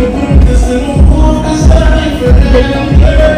This little walk I started forever